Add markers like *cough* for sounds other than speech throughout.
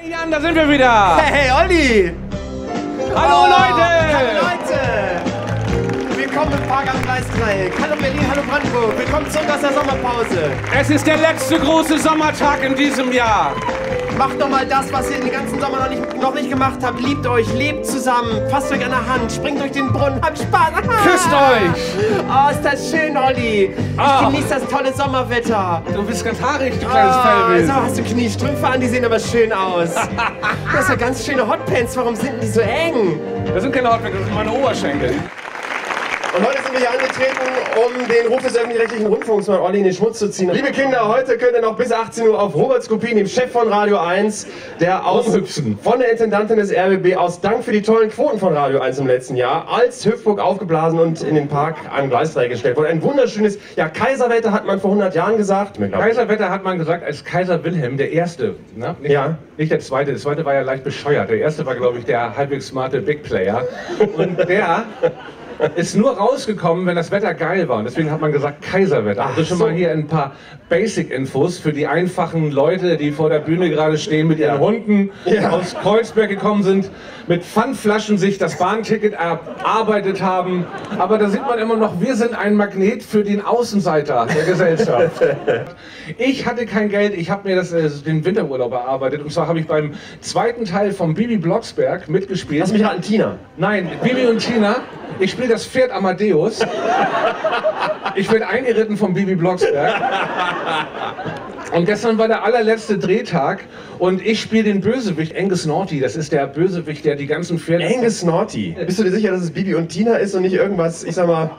Hey Jan, da sind wir wieder. Hey, Olli! Hallo Oh, Leute. Hallo Leute! Willkommen im Park am Gleisdreieck. Hallo Berlin, hallo Brandenburg. Willkommen zurück aus der Sommerpause. Es ist der letzte große Sommertag in diesem Jahr. Macht doch mal das, was ihr den ganzen Sommer noch nicht, noch nicht gemacht habt. Liebt euch, lebt zusammen, fasst euch an der Hand, springt durch den Brunnen, habt Spaß. *laughs* Küsst euch. Oh, ist das schön, Olli. Ich Ah. genieße das tolle Sommerwetter. Du bist ganz haarig, du kleines Oh, Fellwesen. so hast du Kniestrümpfe an, die sehen aber schön aus. *laughs* Du hast ja ganz schöne Hotpants, warum sind die so eng? Das sind keine Hotpants, das sind meine Oberschenkel. Und heute sind wir hier angetreten, um den Ruf des öffentlich-rechtlichen Rundfunks mal Olli in den Schmutz zu ziehen. Liebe Kinder, heute könnt ihr noch bis 18 Uhr auf Robert Skopin, dem Chef von Radio 1, der aus, Rumhüpfen. von der Intendantin des RBB aus Dank für die tollen Quoten von Radio 1 im letzten Jahr als Hüpfburg aufgeblasen und in den Park an Gleisdreieck gestellt wurde. Ein wunderschönes, ja Kaiserwetter hat man vor 100 Jahren gesagt. Kaiserwetter hat man gesagt, als Kaiser Wilhelm, der Erste. Ne? Nicht, Ja. nicht der Zweite. Der Zweite war ja leicht bescheuert. Der Erste war, glaube ich, der halbwegs smarte Big Player. Und der ist nur rausgekommen, wenn das Wetter geil war. Und deswegen hat man gesagt Kaiserwetter. Also schon so. mal hier ein paar Basic-Infos für die einfachen Leute, die vor der Bühne gerade stehen mit ihren. Hunden, Ja. aus Kreuzberg gekommen sind, mit Pfandflaschen sich das Bahnticket erarbeitet haben. Aber da sieht man immer noch, wir sind ein Magnet für den Außenseiter der Gesellschaft. *laughs* Ich hatte kein Geld, ich habe mir das, äh, den Winterurlaub erarbeitet. Und zwar habe ich beim zweiten Teil von Bibi Blocksberg mitgespielt. Lass mich raten, Tina. Nein, Bibi und Tina. Ich spiele das Pferd Amadeus. Ich bin eingeritten von Bibi Blocksberg. Und gestern war der allerletzte Drehtag und ich spiele den Bösewicht Angus Naughty. Das ist der Bösewicht, der die ganzen Pferde. Angus Naughty. Bist du dir sicher, dass es Bibi und Tina ist und nicht irgendwas, ich sag mal...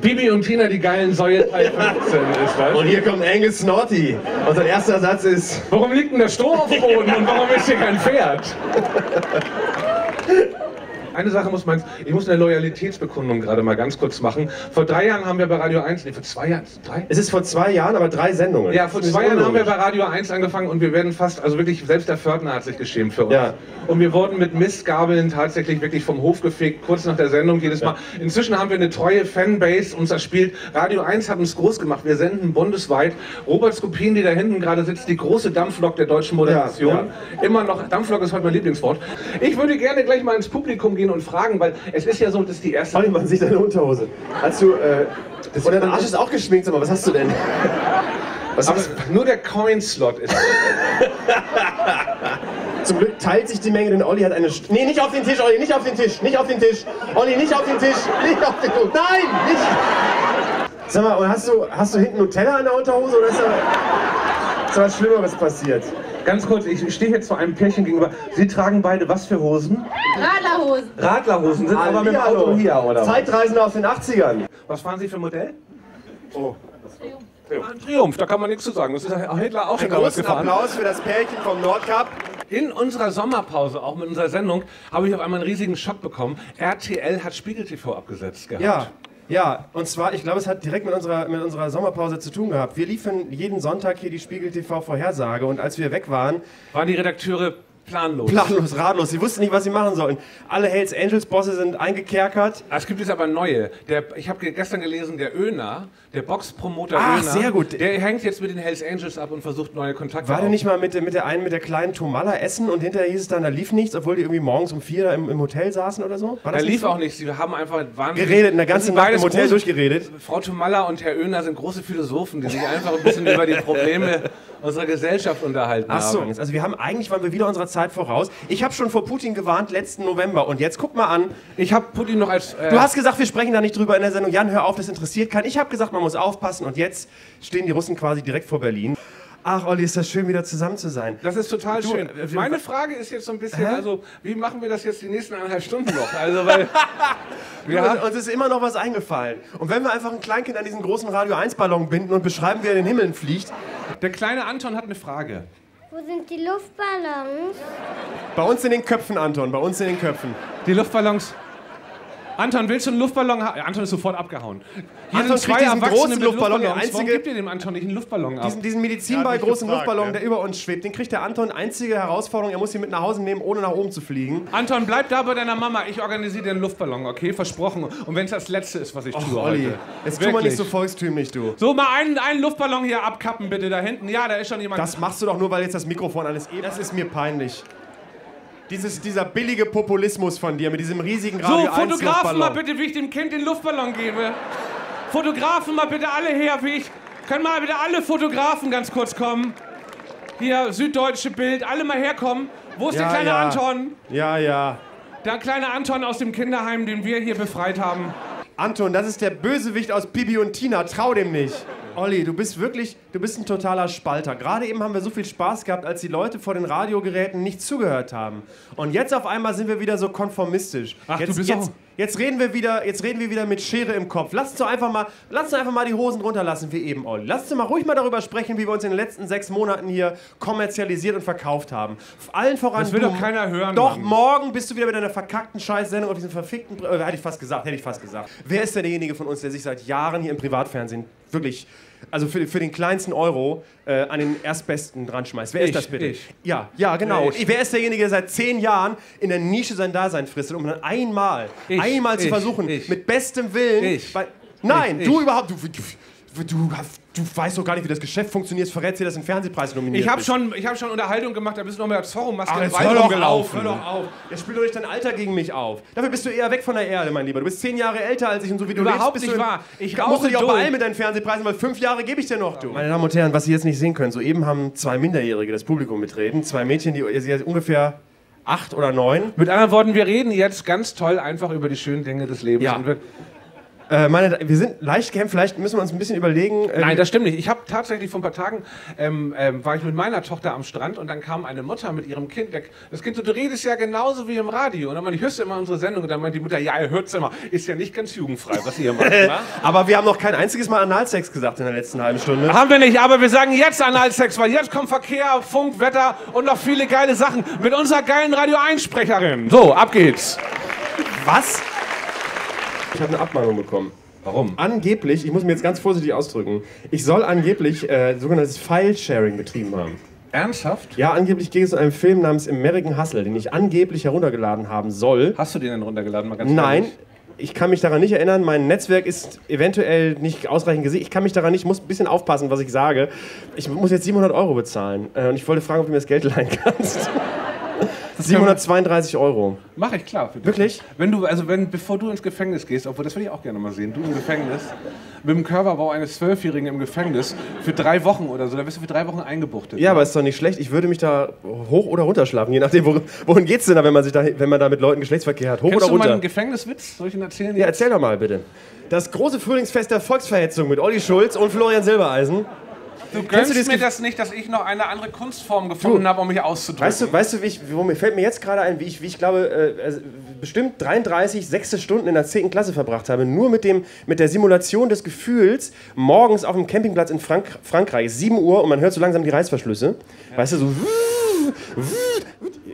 Bibi und Tina, die geilen Säue Teil 15 ist das. Und hier kommt Angus Naughty. Und sein erster Satz ist... Warum liegt denn der Stroh auf dem Boden und warum ist hier kein Pferd? Eine Sache muss man, ich muss eine Loyalitätsbekundung gerade mal ganz kurz machen. Vor drei Jahren haben wir bei Radio 1, nee, vor zwei Jahren, drei? Es ist vor zwei Jahren, aber drei Sendungen. Ja, vor zwei Jahren haben wir bei Radio 1 angefangen und wir werden fast, also wirklich, selbst der Fördner hat sich geschämt für uns. Ja. Und wir wurden mit Mistgabeln tatsächlich wirklich vom Hof gefegt, kurz nach der Sendung jedes Mal. Inzwischen haben wir eine treue Fanbase, uns das spielt. Radio 1 hat uns groß gemacht, wir senden bundesweit. Robert Skopin, die da hinten gerade sitzt, die große Dampflok der deutschen Moderation. Ja, Immer noch, Dampflok ist heute mein Lieblingswort. Ich würde gerne gleich mal ins Publikum gehen und fragen, weil es ist ja so, das ist die erste... Olli, man sieht deine Unterhose. Hast du, äh, und dein Arsch ist auch geschminkt, sag mal, was hast du denn? *laughs* Was Aber hast, nur der Coin-Slot ist... *laughs* zum Glück teilt sich die Menge, denn Olli hat eine... St nee, nicht auf den Tisch, Olli, nicht auf den Tisch, nicht auf den Tisch. Olli, nicht auf den Tisch, nicht auf den Tisch. Nein, nicht... Sag mal, und hast du, hast du hinten Nutella in der Unterhose oder ist da, ist da was Schlimmeres passiert? Ganz kurz, ich stehe jetzt vor einem Pärchen gegenüber. Sie tragen beide was für Hosen? Radlerhosen. Radlerhosen, sind aber mit dem Hallihallo. Auto hier, oder? was? Zeitreisende aus den 80ern. Was fahren Sie für ein Modell? Oh. Triumph. Ein Triumph, da kann man nichts zu sagen. Das ist Herr Hitler auch schon Einen damals großen gefahren. Applaus für das Pärchen vom Nordkap. In unserer Sommerpause, auch mit unserer Sendung, habe ich auf einmal einen riesigen Schock bekommen. RTL hat Spiegel TV abgesetzt gehabt. Ja, ja, und zwar, ich glaube, es hat direkt mit unserer, mit unserer Sommerpause zu tun gehabt. Wir liefern jeden Sonntag hier die Spiegel TV Vorhersage und als wir weg waren, Waren die Redakteure planlos? planlos, ratlos, sie wussten nicht, was sie machen sollten. Alle Hells Angels Bosse sind eingekerkert. Es gibt jetzt aber neue. Der, ich habe ge- gestern gelesen, der Öner, der Boxpromoter Ah, Öner, sehr gut. der hängt jetzt mit den Hells Angels ab und versucht neue Kontakte War der auf- nicht mal mit, der- mit der einen, mit der kleinen Tomalla essen und hinterher hieß es dann, da lief nichts, obwohl die irgendwie morgens um vier da im, im Hotel saßen oder so? War Da das nicht lief so? auch nichts. Wir haben einfach wahnsinnig Geredet, in der ganzen Nacht im Hotel durchgeredet. Frau Tomalla und Herr Oehner sind große Philosophen, die sich einfach ein bisschen *laughs* über die Probleme unserer Gesellschaft unterhalten Ach so, haben. also wir haben eigentlich waren wir wieder unserer Zeit voraus. Ich habe schon vor Putin gewarnt letzten November und jetzt guck mal an. Ich habe Putin noch als. Äh, Du hast gesagt, wir sprechen da nicht drüber in der Sendung. Jan, hör auf, das interessiert keinen. Ich habe gesagt, man muss aufpassen und jetzt stehen die Russen quasi direkt vor Berlin. Ach, Olli, ist das schön, wieder zusammen zu sein. das ist total Du, schön. äh, Meine Frage ist jetzt so ein bisschen, Hä? also wie machen wir das jetzt die nächsten eineinhalb Stunden noch? Also weil *laughs* wir haben, Uns ist immer noch was eingefallen. Und wenn wir einfach ein Kleinkind an diesen großen Radio-1-Ballon binden und beschreiben, wie er in den Himmel fliegt, der kleine Anton hat eine Frage. Wo sind die Luftballons? bei uns in den Köpfen, Anton, bei uns in den Köpfen. Die Luftballons. Anton, willst du einen Luftballon haben? Anton ist sofort abgehauen. Hier Anton sind kriegt zwei diesen Erwachsene großen mit Luftballon, der Luftballons. Warum einzige- gibt ihr dem Anton nicht einen Luftballon ab? Diesen, diesen Medizinball großen gefragt, Luftballon, ja. der über uns schwebt, den kriegt der Anton. Einzige Herausforderung, er muss ihn mit nach Hause nehmen, ohne nach oben zu fliegen. Anton, bleib da bei deiner Mama. Ich organisiere dir einen Luftballon, okay? Versprochen. Und wenn es das Letzte ist, was ich tue Olli, heute. jetzt tu mal nicht so volkstümlich, du. So, mal einen, einen Luftballon hier abkappen, bitte, da hinten. Ja, da ist schon jemand. Das machst du doch nur, weil jetzt das Mikrofon alles eh. Das ist mir peinlich. Dieses, dieser billige Populismus von dir mit diesem riesigen So, Radio 1 Fotografen mal bitte, wie ich dem Kind den Luftballon gebe. Fotografen mal bitte alle her, wie ich. Können mal bitte alle Fotografen ganz kurz kommen? Hier, süddeutsche Bild, alle mal herkommen. Wo ist Ja, der kleine ja. Anton? Ja, ja. Der kleine Anton aus dem Kinderheim, den wir hier befreit haben. Anton, das ist der Bösewicht aus Bibi und Tina. Trau dem nicht. Olli, du bist wirklich, du bist ein totaler Spalter. Gerade eben haben wir so viel Spaß gehabt, als die Leute vor den Radiogeräten nicht zugehört haben. Und jetzt auf einmal sind wir wieder so konformistisch. Ach, du jetzt, bist jetzt, auch- jetzt reden wir wieder, jetzt reden wir wieder mit Schere im Kopf. Lass uns doch einfach mal, lass uns einfach mal die Hosen runterlassen wie eben, Olli. Lass uns mal ruhig mal darüber sprechen, wie wir uns in den letzten sechs Monaten hier kommerzialisiert und verkauft haben. Allen voran Das will du. doch keiner hören, Doch, Mann. morgen bist du wieder mit deiner verkackten Scheißsendung auf diesem verfickten. Äh, hätte ich fast gesagt, hätte ich fast gesagt. Wer ist denn derjenige von uns, der sich seit Jahren hier im Privatfernsehen wirklich, also für, für den kleinsten Euro, äh, an den Erstbesten dran schmeißt? Wer Ich, ist das bitte? ich. Ja, ja, genau. Ich. Wer ist derjenige, der seit zehn Jahren in der Nische sein Dasein fristet, um dann einmal, einmal zu versuchen, mit bestem Willen. Bei, nein, du überhaupt. Du, du, du, hast- du weißt doch gar nicht, wie das Geschäft funktioniert. Verrätst dir, dass ein Fernsehpreis nominiert Ich habe schon, ich hab schon Unterhaltung gemacht, da bist du noch mit der Zorro-Maske Ach, im jetzt Wald hör doch auf, hör doch auf. Jetzt spiel doch nicht dein Alter gegen mich auf. Dafür bist du eher weg von der Erde, mein Lieber. Du bist zehn Jahre älter als ich und so wie du Überhaupt lebst, nicht wahr. Ich rauche dich auch beeilen mit deinen Fernsehpreisen, weil fünf Jahre gebe ich dir noch, du. Meine Damen und Herren, was Sie jetzt nicht sehen können, soeben haben zwei Minderjährige das Publikum betreten. Zwei Mädchen, die ungefähr acht oder neun. Mit anderen Worten, wir reden jetzt ganz toll einfach über die schönen Dinge des Lebens. Ja. Und wir, Äh, meine, wir sind leicht gekämpft, vielleicht müssen wir uns ein bisschen überlegen. äh, Nein, das stimmt nicht. Ich habe tatsächlich vor ein paar Tagen, ähm, ähm, war ich mit meiner Tochter am Strand und dann kam eine Mutter mit ihrem Kind. Der, das Kind so, du redest ja genauso wie im Radio. Und dann meinte ich, hörst du immer unsere Sendung? Und dann meinte die Mutter, ja, ihr hört's immer. Ist ja nicht ganz jugendfrei, was ihr macht. *laughs* wa? aber wir haben noch kein einziges Mal Analsex gesagt in der letzten halben Stunde. Haben wir nicht, aber wir sagen jetzt Analsex, weil jetzt kommt Verkehr, Funk, Wetter und noch viele geile Sachen mit unserer geilen Radio 1-Sprecherin. So, ab geht's. Was? Ich habe eine Abmahnung bekommen. Warum? Angeblich, ich muss mir jetzt ganz vorsichtig ausdrücken, ich soll angeblich äh, sogenanntes File-Sharing betrieben haben. Ernsthaft? Ja, angeblich geht es um einen Film namens American Hustle, den ich angeblich heruntergeladen haben soll. Hast du den denn runtergeladen? Mal ganz Nein, ehrlich? ich kann mich daran nicht erinnern. Mein Netzwerk ist eventuell nicht ausreichend gesehen. Ich kann mich daran nicht, ich muss ein bisschen aufpassen, was ich sage. Ich muss jetzt 700 Euro bezahlen. Äh, und ich wollte fragen, ob du mir das Geld leihen kannst. *laughs* 732 Euro. Mach ich klar. Wirklich? Wenn du, also wenn, bevor du ins Gefängnis gehst, obwohl das würde ich auch gerne mal sehen, du im Gefängnis, mit dem Körperbau eines Zwölfjährigen im Gefängnis für drei Wochen oder so, da bist du für drei Wochen eingebuchtet. Ja, aber ist doch nicht schlecht. Ich würde mich da hoch oder runter schlafen, je nachdem, worin, wohin geht's denn da, wenn man, sich da, wenn man da mit Leuten Geschlechtsverkehr hat? Hoch Kennst oder du runter? meinen Gefängniswitz? Soll ich ihn erzählen? Ja, erzähl doch mal bitte. Das große Frühlingsfest der Volksverhetzung mit Olli Schulz und Florian Silbereisen. Du gönnst du mir das nicht, dass ich noch eine andere Kunstform gefunden habe, um mich auszudrücken. Weißt du, weißt du wie ich, wo mir fällt mir jetzt gerade ein, wie ich, wie ich glaube, äh, also bestimmt 33 sechste Stunden in der 10. Klasse verbracht habe, nur mit, dem, mit der Simulation des Gefühls, morgens auf dem Campingplatz in Frank Frankreich, 7 Uhr und man hört so langsam die Reißverschlüsse. Weißt du, so.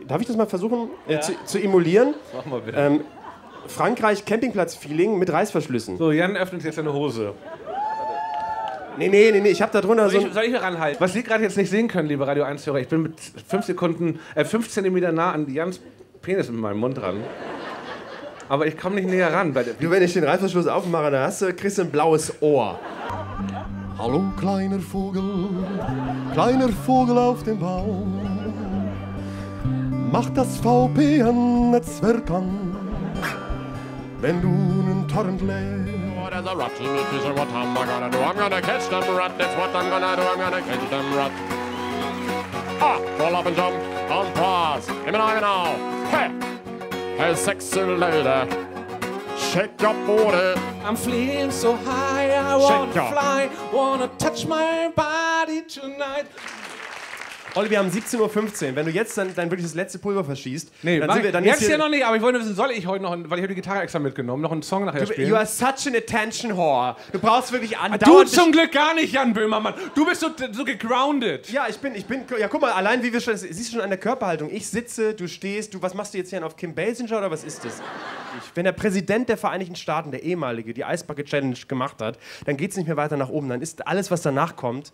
Darf ich das mal versuchen äh, zu, zu emulieren? Mach mal bitte. Ähm, Frankreich Campingplatz-Feeling mit Reißverschlüssen. so, Jan öffnet jetzt seine Hose. Nee, nee, nee, nee, ich habe da drunter so Soll ich, soll ich hier ranhalten? Was Sie gerade jetzt nicht sehen können, liebe Radio 1-Hörer, ich bin mit 5 Sekunden, äh, 5 Zentimeter nah an Jans Penis mit meinem Mund dran. Aber ich komme nicht näher ran. Weil der, Du, wenn ich den Reißverschluss aufmache, dann hast du, kriegst du ein blaues Ohr. Hallo kleiner Vogel, kleiner Vogel auf dem Baum. Mach das VPN-Netzwerk an, wenn du einen Torrent lädst. There's a rat in the fish, and what am I gonna do? I'm gonna catch them rat, that's what I'm gonna do, I'm gonna catch them rat. Ah, roll up and jump on prize. Give me now, give me now. Hey, hey, sexy lady, shake your booty. I'm fleeing so high, I wanna fly, wanna touch my body tonight. Olli, wir haben 17.15 Uhr. Wenn du jetzt dann, dann wirklich das letzte Pulver verschießt, Nee, dann sind wir dann jetzt hier- ja noch nicht, aber ich wollte wissen, soll ich heute noch, weil ich habe die Gitarre extra mitgenommen, noch einen Song nachher Du, spielen? you are such an attention whore. Du brauchst wirklich du andauernd... zum Glück gar nicht, Jan Böhmermann. Du bist so, so gegroundet. ja, ich bin, ich bin, ja, guck mal, allein wie wir schon, siehst du schon an der Körperhaltung. Ich sitze, du stehst, du, was machst du jetzt hier auf Kim Basinger oder was ist das? Wenn der Präsident der Vereinigten Staaten, der ehemalige, die Eisbucket Challenge gemacht hat, dann geht es nicht mehr weiter nach oben. Dann ist alles, was danach kommt,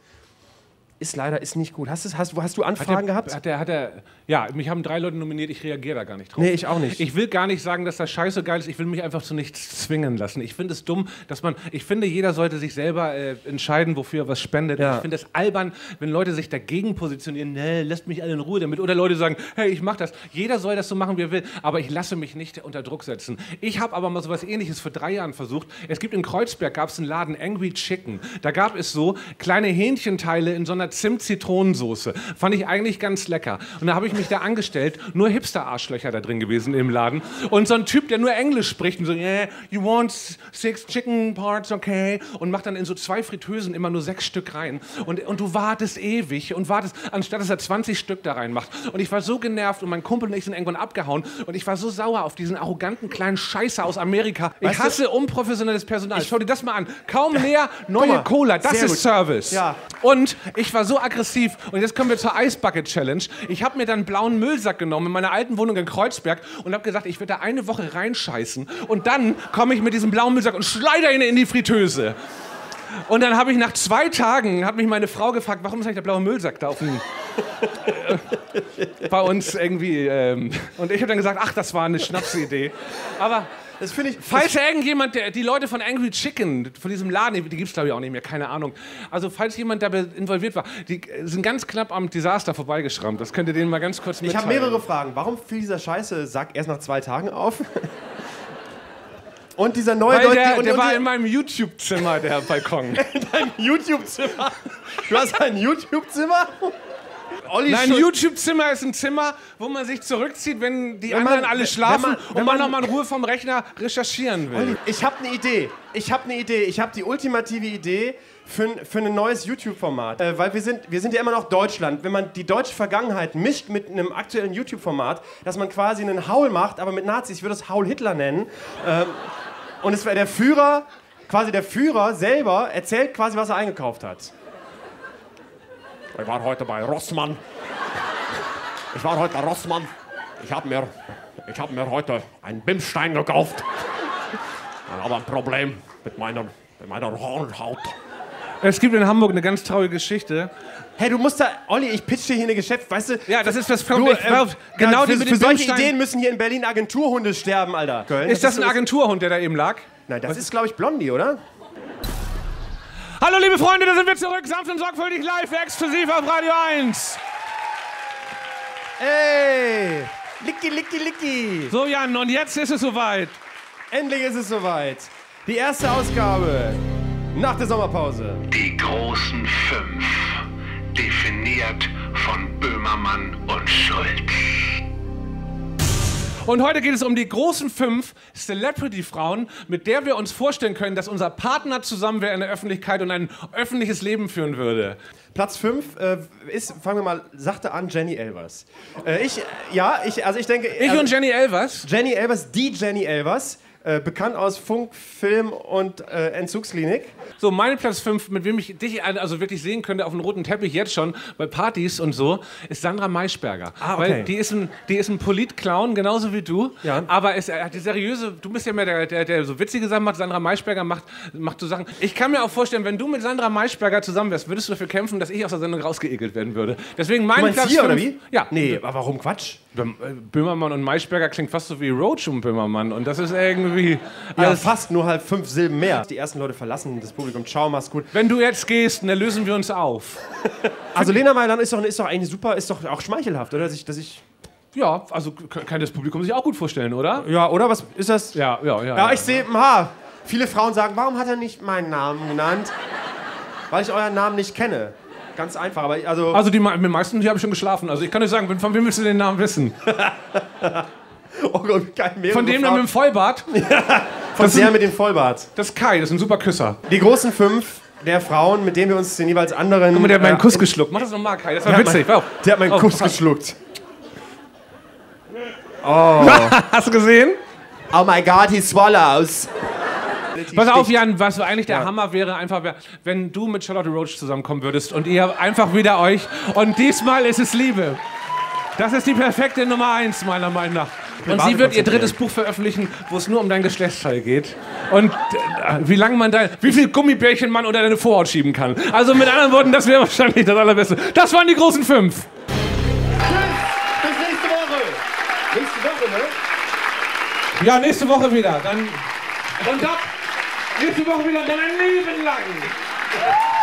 ist leider ist nicht gut. Hast, du- hast, hast du Anfragen gehabt? Hat er, hat er, ja, mich haben drei Leute nominiert, ich reagiere da gar nicht drauf. Nee, ich auch nicht. Ich will gar nicht sagen, dass das scheiße geil ist, ich will mich einfach zu nichts zwingen lassen. Ich finde es dumm, dass man, ich finde, jeder sollte sich selber äh, entscheiden, wofür er was spendet. Ja. Ich finde es albern, wenn Leute sich dagegen positionieren, nee, lasst mich alle in Ruhe damit. Oder Leute sagen, hey, ich mach das. Jeder soll das so machen, wie er will, aber ich lasse mich nicht unter Druck setzen. Ich habe aber mal so was ähnliches vor drei Jahren versucht. Es gibt in Kreuzberg, gab es einen Laden, Angry Chicken. Da gab es so kleine Hähnchenteile in so einer Zimt-Zitronensoße. Fand ich eigentlich ganz lecker. Und da habe ich mich da angestellt, nur Hipster-Arschlöcher da drin gewesen im Laden. Und so ein Typ, der nur Englisch spricht und so, yeah, you want six chicken parts, okay? Und macht dann in so zwei Fritteusen immer nur sechs Stück rein. Und, und du wartest ewig und wartest, anstatt dass er 20 Stück da reinmacht. Und ich war so genervt und mein Kumpel und ich sind irgendwann abgehauen. Und ich war so sauer auf diesen arroganten kleinen Scheißer aus Amerika. Ich Weißt du- hasse unprofessionelles Personal. Schau dir das mal an. Kaum leer, neue mal, Cola. Das ist gut. Service. Ja. Und ich war so aggressiv. Und jetzt kommen wir zur Ice Bucket Challenge. Ich habe mir dann einen blauen Müllsack genommen in meiner alten Wohnung in Kreuzberg und habe gesagt, ich werde da eine Woche reinscheißen. Und dann komme ich mit diesem blauen Müllsack und schleudere ihn in die Fritteuse. Und dann habe ich nach zwei Tagen, hat mich meine Frau gefragt, warum ist eigentlich der blaue Müllsack da auf dem, äh, bei uns irgendwie. Ähm, und ich habe dann gesagt, ach, das war eine Schnapsidee. Aber Das finde ich. Falls irgendjemand, der, die Leute von Angry Chicken, von diesem Laden, die gibt es glaube ich auch nicht mehr, keine Ahnung. Also falls jemand da involviert war, die äh, sind ganz knapp am Desaster vorbeigeschrammt. Das könnt ihr denen mal ganz kurz Ich mitteilen. habe mehrere Fragen. Warum fiel dieser Scheiße Sack erst nach zwei Tagen auf? Und dieser neue Weil Leute- der, und, der und war in meinem YouTube-Zimmer, der Balkon. *laughs* dein YouTube-Zimmer. Du hast ein YouTube-Zimmer? Olli Nein, Schulz- YouTube-Zimmer ist ein Zimmer, wo man sich zurückzieht, wenn die Wenn man- anderen alle wenn schlafen man- wenn und man man- nochmal in Ruhe vom Rechner recherchieren will. Olli, ich habe eine Idee. Ich habe eine Idee. Ich habe die ultimative Idee für, ein- für ein neues YouTube-Format. Äh, weil wir sind, wir sind ja immer noch Deutschland. Wenn man die deutsche Vergangenheit mischt mit einem aktuellen YouTube-Format, dass man quasi einen Haul macht, aber mit Nazis. Ich würde es Haul Hitler nennen. Ähm, und es wäre der Führer, quasi der Führer selber erzählt quasi, was er eingekauft hat. Ich war heute bei Rossmann. Ich war heute bei Rossmann. Ich habe mir, ich hab mir heute einen Bimstein gekauft. Ich habe ein Problem mit meiner, mit meiner Hornhaut. Es gibt in Hamburg eine ganz traurige Geschichte. Hey, du musst da, Olli, ich pitch dir hier eine Geschäft, weißt du? Ja, das ist das ich, ähm, genau ja, die für, mit für solche Ideen müssen hier in Berlin Agenturhunde sterben, Alter. Köln, Ist das ein so- Agenturhund, der da eben lag? Nein, das ist, glaube ich, Blondie, oder? Hallo liebe Freunde, da sind wir zurück, sanft und sorgfältig live, exklusiv auf Radio 1. Ey! Licky, licky, licky! So Jan, und jetzt ist es soweit. Endlich ist es soweit. Die erste Ausgabe nach der Sommerpause. Die großen fünf, definiert von Böhmermann und Schulz. Und heute geht es um die großen fünf Celebrity-Frauen, mit der wir uns vorstellen können, dass unser Partner zusammen wäre in der Öffentlichkeit und ein öffentliches Leben führen würde. Platz 5 äh, ist, fangen wir mal sachte an, Jenny Elvers. Äh, ich, ja, ich, also ich denke... Ich also, und Jenny Elvers. Jenny Elvers, die Jenny Elvers, äh, bekannt aus Funk, Film und äh, Entzugsklinik. So, mein Platz 5, mit wem ich dich also wirklich sehen könnte auf dem roten Teppich jetzt schon, bei Partys und so, ist Sandra Maischberger. Ah, okay. Weil die ist ein, die ist ein Polit-Clown, genauso wie du. Ja. Aber er hat die seriöse, du bist ja mehr der, der, der so witzige Sachen macht. Sandra Maischberger macht, macht so Sachen. Ich kann mir auch vorstellen, wenn du mit Sandra Maischberger zusammen wärst, würdest du dafür kämpfen, dass ich aus der Sendung rausgeekelt werden würde. Deswegen mein Platz hier, fünf- oder wie? Ja. Nee, aber warum Quatsch? Äh, Böhmermann und Maischberger klingt fast so wie Roach und Böhmermann. Und das ist irgendwie. Ja, alles- fast nur halt fünf Silben mehr. Die ersten Leute verlassen das Publikum. Ciao, mach's gut. wenn du jetzt gehst, dann lösen wir uns auf. *laughs* Also Lena Meiland ist doch, ist doch eigentlich super, ist doch auch schmeichelhaft, oder? Dass ich, dass ich, Ja, also kann das Publikum sich auch gut vorstellen, oder? ja, oder? Was ist das? Ja, ja, ja. Ja, ich sehe, ha, viele Frauen sagen, warum hat er nicht meinen Namen genannt? Weil ich euren Namen nicht kenne. Ganz einfach, aber also, Also die mit meisten, die habe ich schon geschlafen. Also ich kann nicht sagen, von wem willst du den Namen wissen? *laughs* oh Gott, geil, Von dem da Frauen- mit dem Vollbart? *laughs* von der mit dem Vollbart. Das ist Kai, das ist ein super Küsser. Die großen fünf der Frauen, mit denen wir uns den jeweils anderen... Guck mal, der hat meinen äh, Kuss geschluckt. Mach das nochmal, Kai, das war der hat witzig. mein- Wow. Der hat meinen *laughs* Oh, Kuss pass. geschluckt. Hast du gesehen? Oh my God, he swallows. Pass auf, Jan, was eigentlich der Hammer wäre, einfach, wenn du mit Charlotte Roach zusammenkommen würdest und ihr einfach wieder euch. Und diesmal ist es Liebe. Das ist die perfekte Nummer eins, meiner Meinung nach. Und sie wird ihr drittes Buch veröffentlichen, wo es nur um dein Geschlechtsteil geht. Und äh, wie lange man da, wie viel Gummibärchen man unter deine Vorhaut schieben kann. Also mit anderen Worten, das wäre wahrscheinlich das Allerbeste. Das waren die großen fünf. Bis nächste Woche. Nächste Woche, ne? Ja, nächste Woche wieder. Dann und ab. Nächste Woche wieder, dann ein Leben lang.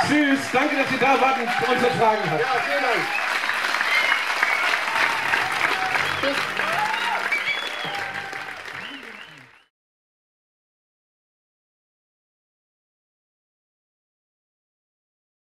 Tschüss. Danke, dass ihr da wart und uns ertragen habt. Ja, vielen Dank.